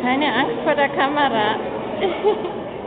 Keine Angst vor der Kamera.